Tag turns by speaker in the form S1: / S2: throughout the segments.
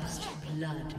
S1: First blood.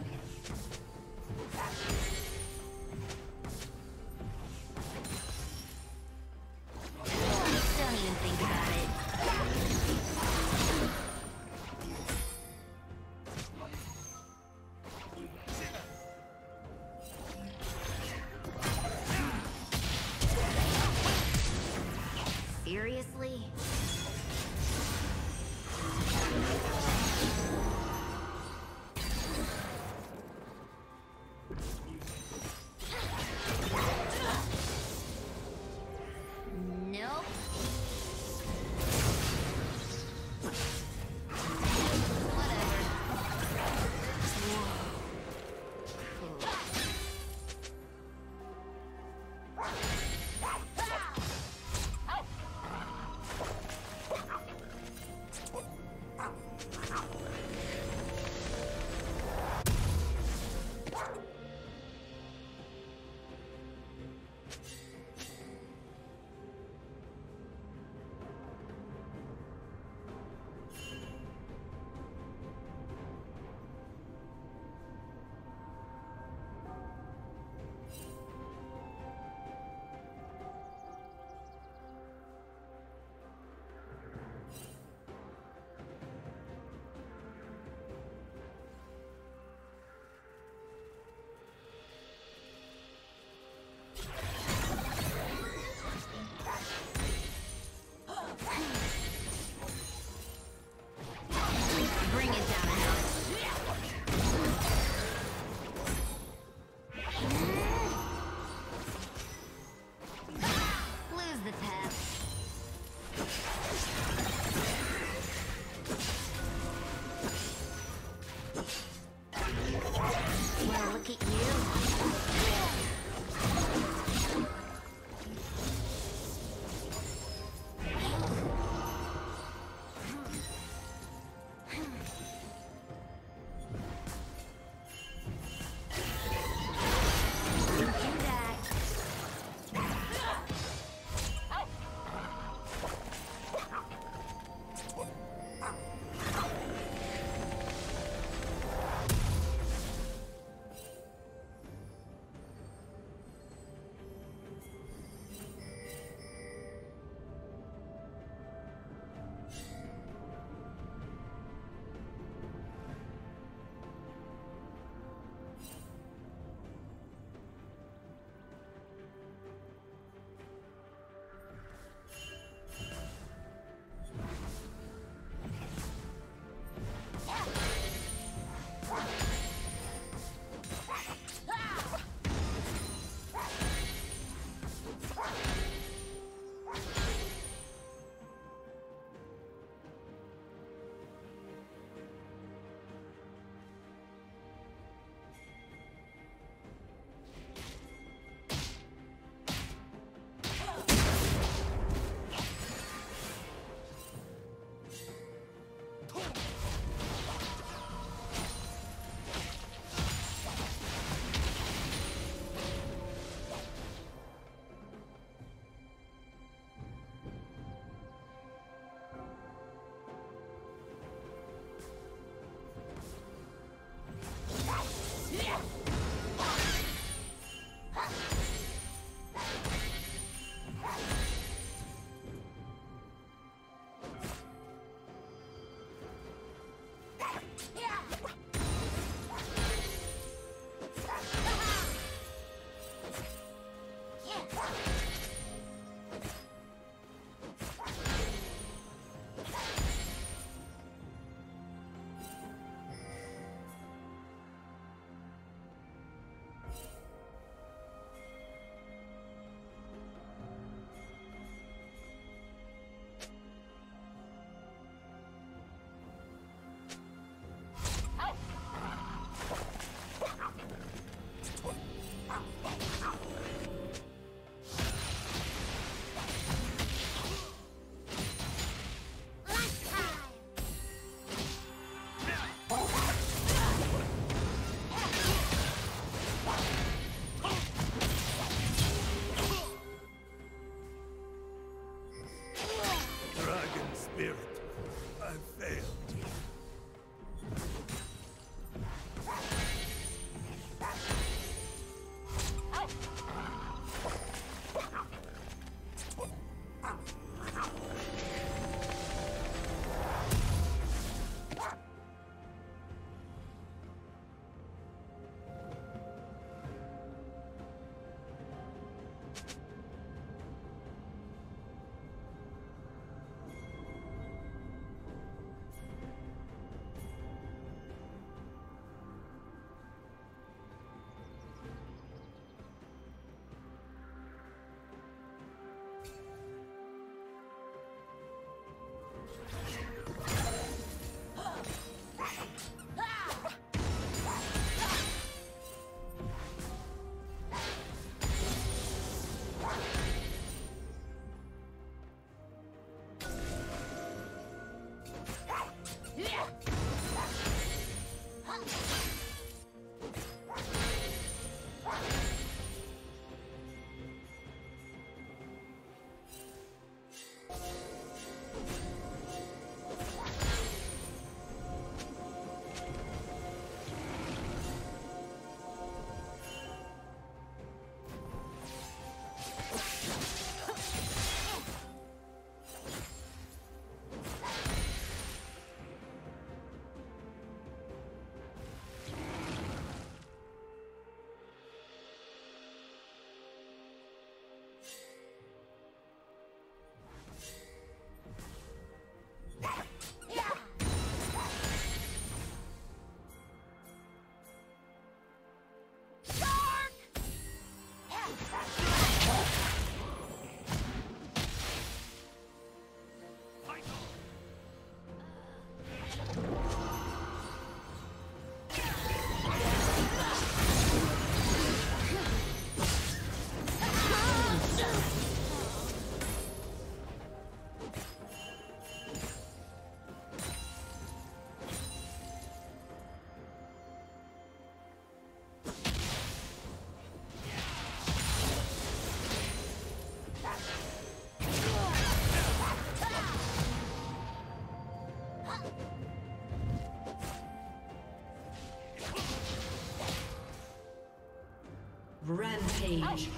S1: Rampage.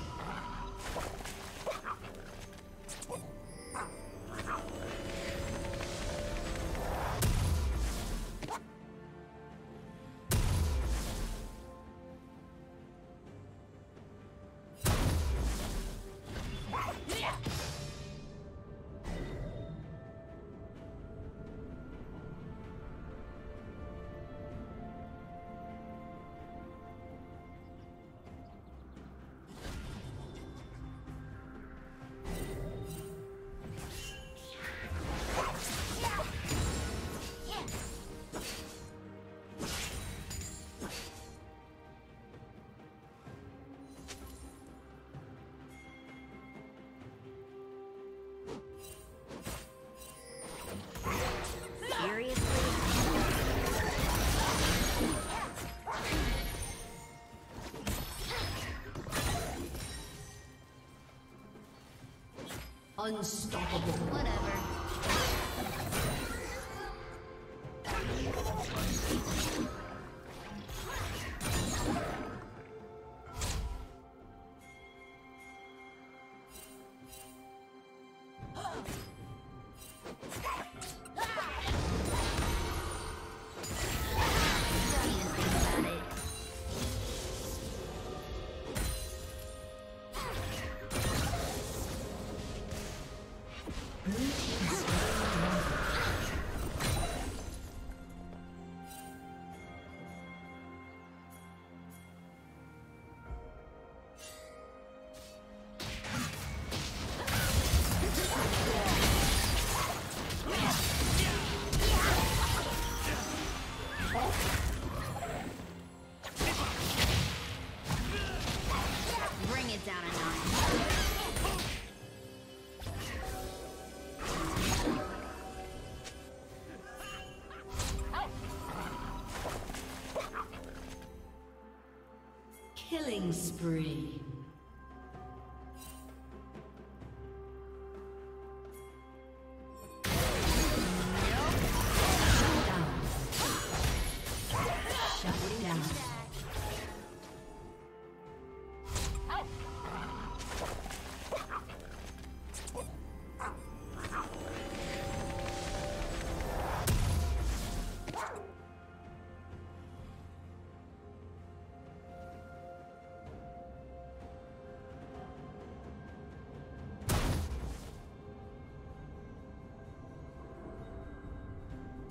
S1: Unstoppable.
S2: Whatever. Killing spree.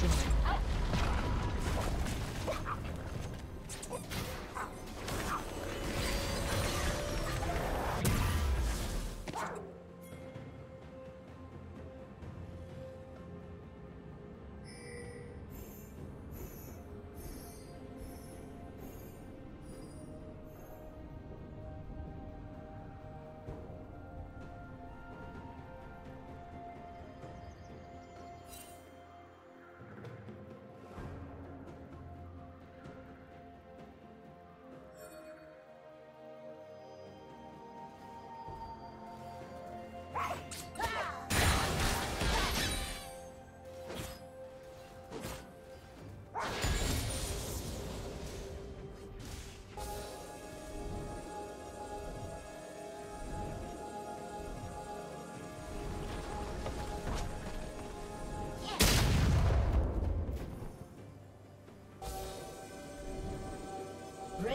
S2: just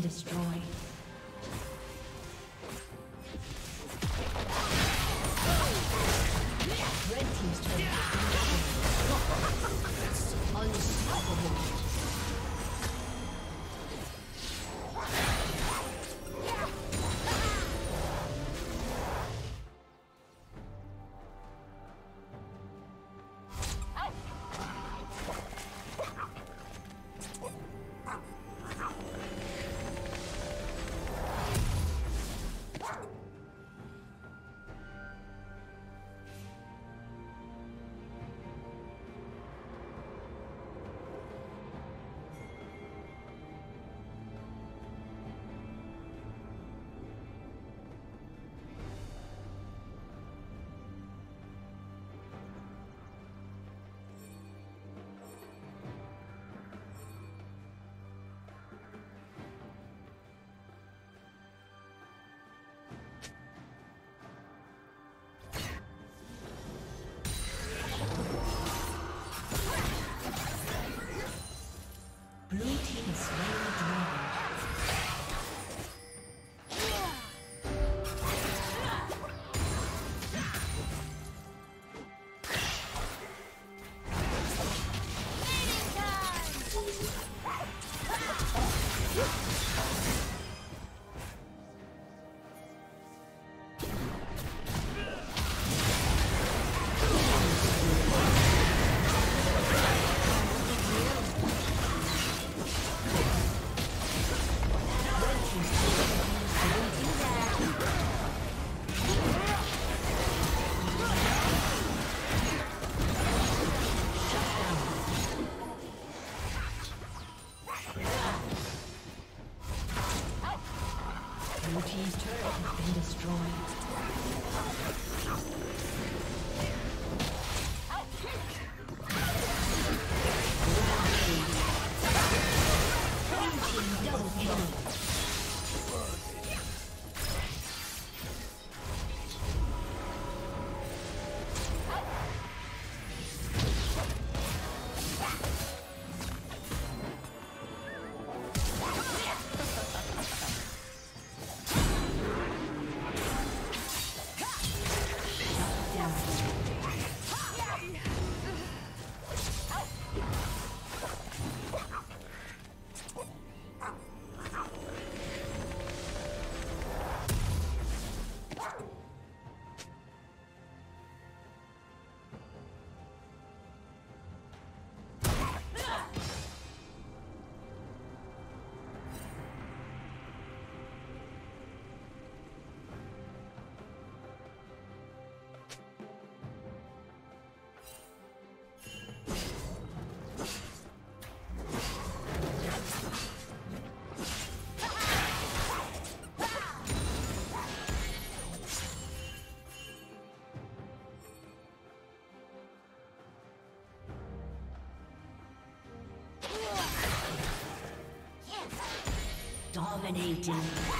S2: destroyed. 킬 Dominating.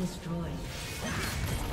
S2: destroyed.